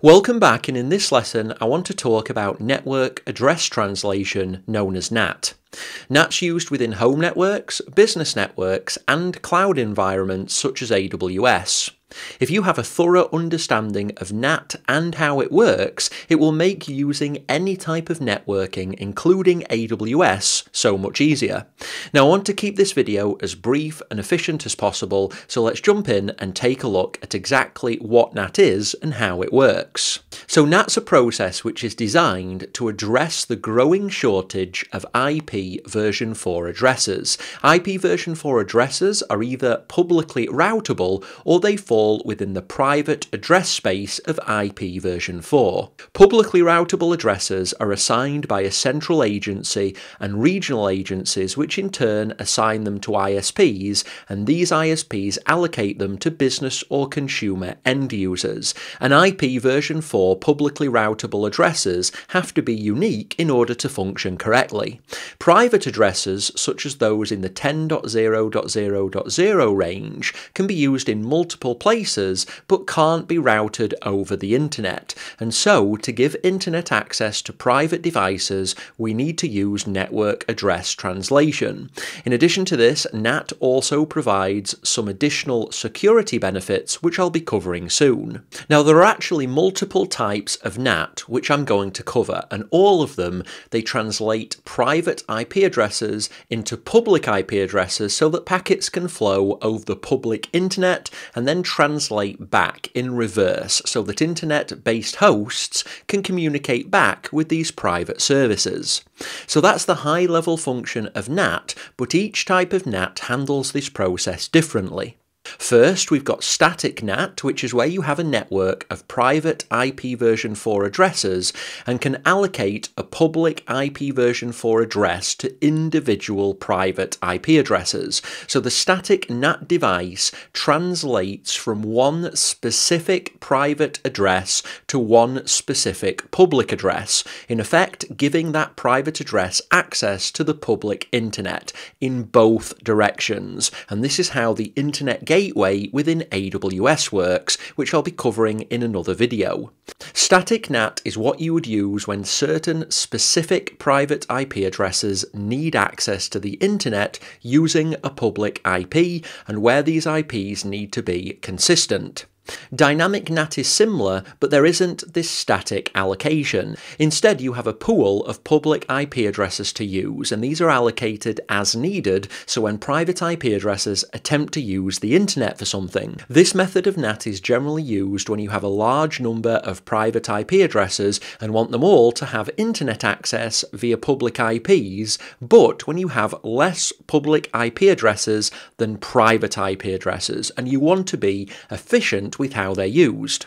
Welcome back and in this lesson I want to talk about network address translation known as NAT. NAT's used within home networks, business networks and cloud environments such as AWS. If you have a thorough understanding of NAT and how it works, it will make using any type of networking, including AWS, so much easier. Now I want to keep this video as brief and efficient as possible, so let's jump in and take a look at exactly what NAT is and how it works. So NAT's a process which is designed to address the growing shortage of IP version 4 addresses. IP version 4 addresses are either publicly routable or they fall fall within the private address space of IP version 4. Publicly routable addresses are assigned by a central agency and regional agencies, which in turn assign them to ISPs, and these ISPs allocate them to business or consumer end users. And IP version 4 publicly routable addresses have to be unique in order to function correctly. Private addresses, such as those in the 10.0.0.0 range, can be used in multiple places but can't be routed over the internet. And so, to give internet access to private devices, we need to use network address translation. In addition to this, NAT also provides some additional security benefits, which I'll be covering soon. Now, there are actually multiple types of NAT which I'm going to cover, and all of them they translate private IP addresses into public IP addresses so that packets can flow over the public internet and then translate back in reverse so that internet based hosts can communicate back with these private services. So that's the high level function of NAT, but each type of NAT handles this process differently. First, we've got static NAT, which is where you have a network of private IP version 4 addresses and can allocate a public IP version 4 address to individual private IP addresses. So the static NAT device translates from one specific private address to one specific public address, in effect giving that private address access to the public internet in both directions. And this is how the internet gateway within AWS works, which I'll be covering in another video. Static NAT is what you would use when certain specific private IP addresses need access to the internet using a public IP and where these IPs need to be consistent. Dynamic NAT is similar, but there isn't this static allocation. Instead, you have a pool of public IP addresses to use, and these are allocated as needed, so when private IP addresses attempt to use the internet for something. This method of NAT is generally used when you have a large number of private IP addresses and want them all to have internet access via public IPs, but when you have less public IP addresses than private IP addresses, and you want to be efficient with how they're used.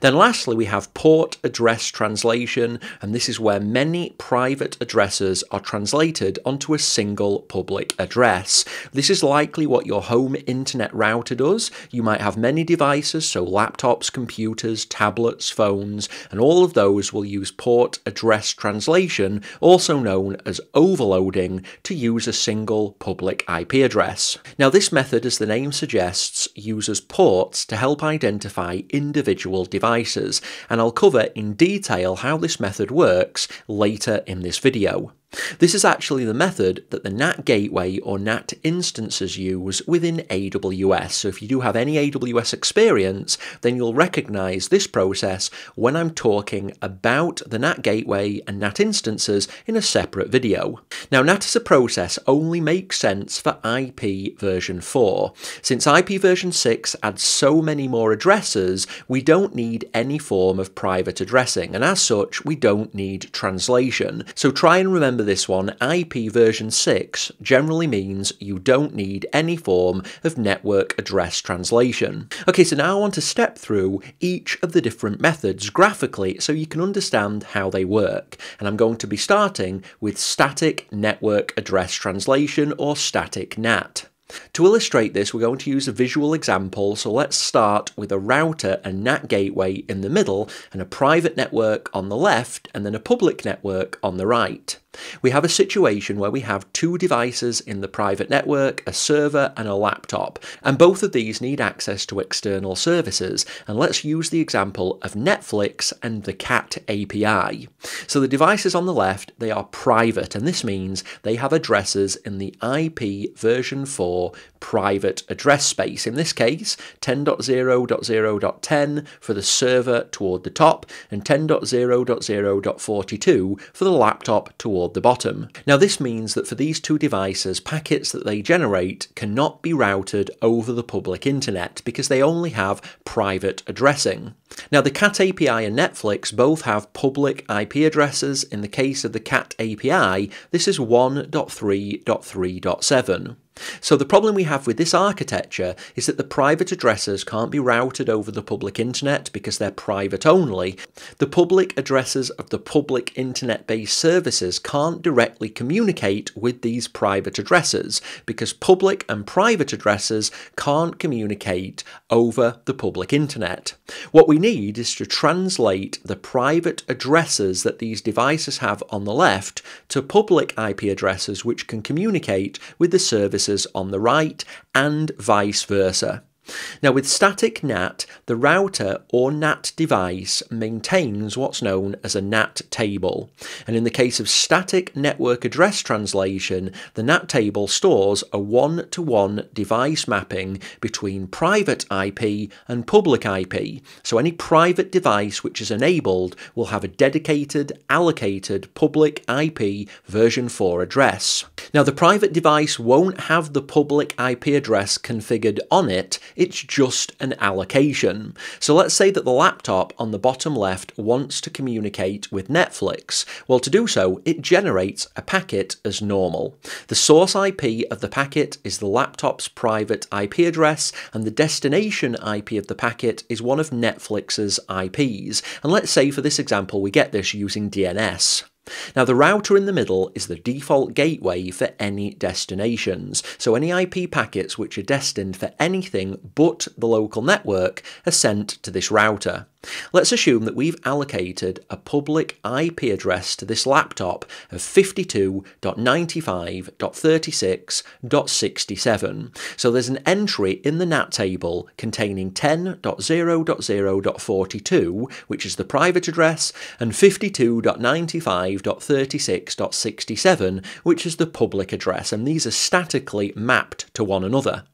Then lastly, we have port address translation, and this is where many private addresses are translated onto a single public address. This is likely what your home internet router does. You might have many devices, so laptops, computers, tablets, phones, and all of those will use port address translation, also known as overloading, to use a single public IP address. Now this method, as the name suggests, uses ports to help identify individual devices, and I'll cover in detail how this method works later in this video. This is actually the method that the NAT gateway or NAT instances use within AWS. So if you do have any AWS experience, then you'll recognize this process when I'm talking about the NAT gateway and NAT instances in a separate video. Now NAT as a process only makes sense for IP version 4. Since IP version 6 adds so many more addresses, we don't need any form of private addressing, and as such, we don't need translation. So try and remember this one, IP version 6 generally means you don't need any form of network address translation. Okay, so now I want to step through each of the different methods graphically so you can understand how they work. And I'm going to be starting with static network address translation or static NAT. To illustrate this, we're going to use a visual example, so let's start with a router and NAT gateway in the middle, and a private network on the left, and then a public network on the right. We have a situation where we have two devices in the private network, a server and a laptop, and both of these need access to external services. And let's use the example of Netflix and the CAT API. So the devices on the left, they are private, and this means they have addresses in the IP version 4 private address space. In this case, 10.0.0.10 for the server toward the top and 10.0.0.42 for the laptop toward the bottom. Now this means that for these two devices, packets that they generate cannot be routed over the public internet because they only have private addressing. Now the CAT API and Netflix both have public IP addresses. In the case of the CAT API, this is 1.3.3.7. So the problem we have with this architecture is that the private addresses can't be routed over the public internet because they're private only. The public addresses of the public internet-based services can't directly communicate with these private addresses because public and private addresses can't communicate over the public internet. What we need is to translate the private addresses that these devices have on the left to public IP addresses which can communicate with the service services on the right and vice versa. Now with static NAT, the router or NAT device maintains what's known as a NAT table. And in the case of static network address translation, the NAT table stores a one-to-one -one device mapping between private IP and public IP. So any private device which is enabled will have a dedicated, allocated public IP version 4 address. Now the private device won't have the public IP address configured on it it's just an allocation. So let's say that the laptop on the bottom left wants to communicate with Netflix. Well, to do so, it generates a packet as normal. The source IP of the packet is the laptop's private IP address, and the destination IP of the packet is one of Netflix's IPs. And let's say for this example, we get this using DNS. Now the router in the middle is the default gateway for any destinations, so any IP packets which are destined for anything but the local network are sent to this router. Let's assume that we've allocated a public IP address to this laptop of 52.95.36.67. So there's an entry in the NAT table containing 10.0.0.42, which is the private address, and 52.95.36.67, which is the public address, and these are statically mapped to one another.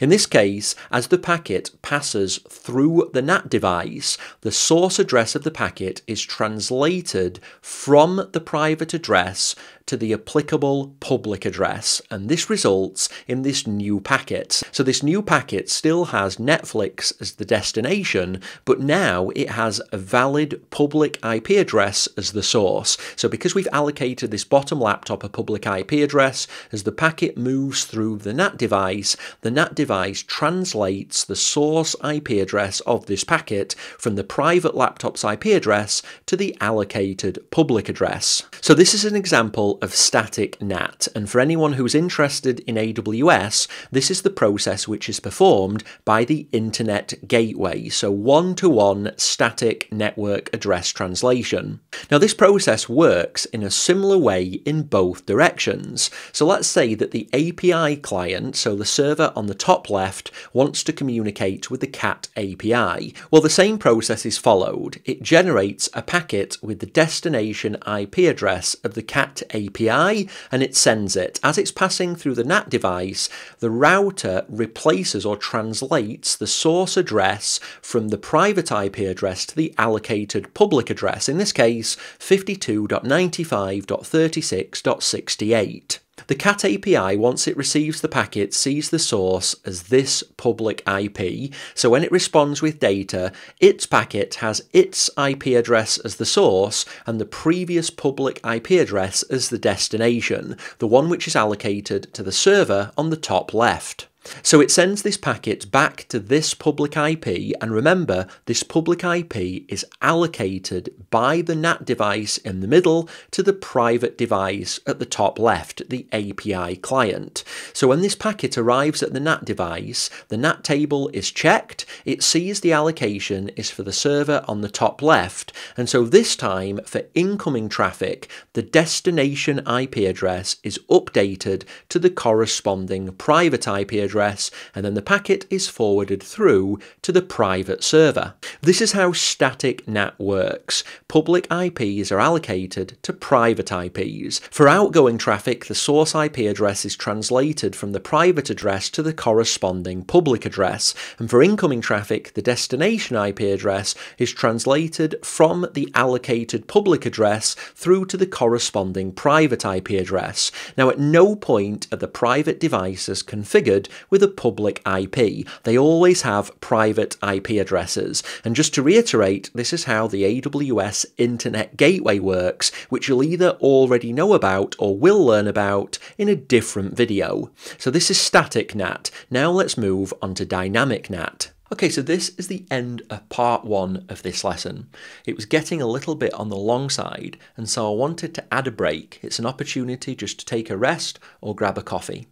In this case, as the packet passes through the NAT device, the source address of the packet is translated from the private address to the applicable public address, and this results in this new packet. So this new packet still has Netflix as the destination, but now it has a valid public IP address as the source. So because we've allocated this bottom laptop a public IP address, as the packet moves through the NAT device, the NAT device translates the source IP address of this packet from the private laptop's IP address to the allocated public address. So this is an example of static NAT, and for anyone who's interested in AWS, this is the process which is performed by the Internet Gateway, so one-to-one -one static network address translation. Now this process works in a similar way in both directions. So let's say that the API client, so the server on the top left, wants to communicate with the CAT API. Well, the same process is followed. It generates a packet with the destination IP address of the CAT API API and it sends it. As it's passing through the NAT device, the router replaces or translates the source address from the private IP address to the allocated public address, in this case 52.95.36.68. The CAT API, once it receives the packet, sees the source as this public IP, so when it responds with data, its packet has its IP address as the source and the previous public IP address as the destination, the one which is allocated to the server on the top left. So it sends this packet back to this public IP, and remember, this public IP is allocated by the NAT device in the middle to the private device at the top left, the API client. So when this packet arrives at the NAT device, the NAT table is checked, it sees the allocation is for the server on the top left, and so this time for incoming traffic, the destination IP address is updated to the corresponding private IP address, and then the packet is forwarded through to the private server. This is how static NAT works. Public IPs are allocated to private IPs. For outgoing traffic, the source IP address is translated from the private address to the corresponding public address, and for incoming traffic, the destination IP address is translated from the allocated public address through to the corresponding private IP address. Now, at no point are the private devices configured with a public IP. They always have private IP addresses. And just to reiterate, this is how the AWS Internet Gateway works, which you'll either already know about or will learn about in a different video. So this is static NAT. Now let's move on to dynamic NAT. Okay, so this is the end of part one of this lesson. It was getting a little bit on the long side, and so I wanted to add a break. It's an opportunity just to take a rest or grab a coffee.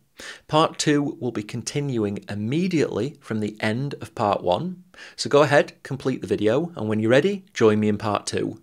Part two will be continuing immediately from the end of part one. So go ahead, complete the video, and when you're ready, join me in part two.